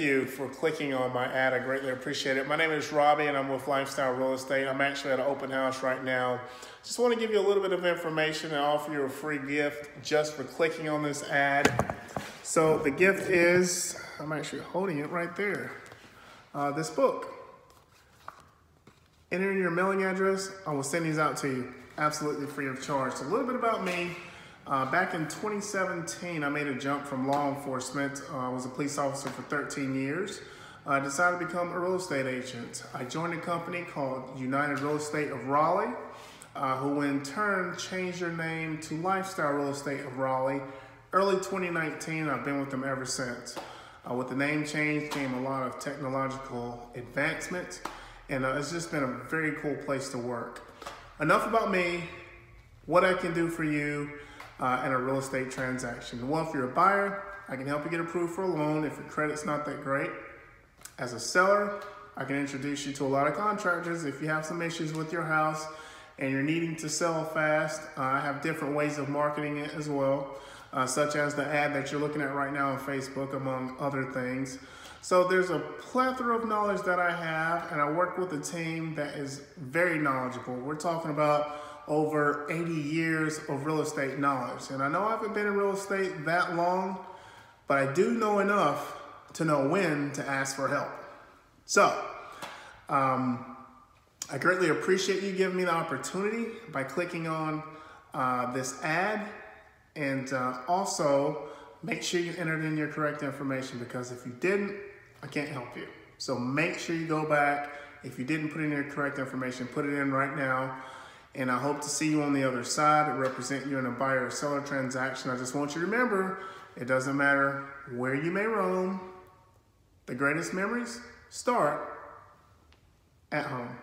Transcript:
you for clicking on my ad. I greatly appreciate it. My name is Robbie and I'm with Lifstyl Real Estate. I'm actually at an open house right now. Just want to give you a little bit of information and offer you a free gift just for clicking on this ad. So the gift is, I'm actually holding it right there, uh, this book. Enter in your mailing address. I will send these out to you absolutely free of charge. So a little bit about me. Uh, back in 2017, I made a jump from law enforcement. Uh, I was a police officer for 13 years. I decided to become a real estate agent. I joined a company called United Real Estate of Raleigh, uh, who in turn changed their name to Lifstyl Real Estate of Raleigh. Early 2019, I've been with them ever since. Uh, with the name change came a lot of technological advancements, and uh, it's just been a very cool place to work. Enough about me, what I can do for you, uh, in a real estate transaction. Well, if you're a buyer, I can help you get approved for a loan if your credit's not that great. As a seller, I can introduce you to a lot of contractors if you have some issues with your house and you're needing to sell fast. Uh, I have different ways of marketing it as well, uh, such as the ad that you're looking at right now on Facebook, among other things. So there's a plethora of knowledge that I have, and I work with a team that is very knowledgeable. We're talking about over 80 years of real estate knowledge. And I know I haven't been in real estate that long, but I do know enough to know when to ask for help. So, um, I greatly appreciate you giving me the opportunity by clicking on uh, this ad. And uh, also, make sure you entered in your correct information because if you didn't, I can't help you. So make sure you go back. If you didn't put in your correct information, put it in right now and I hope to see you on the other side and represent you in a buyer or seller transaction. I just want you to remember, it doesn't matter where you may roam, the greatest memories start at home.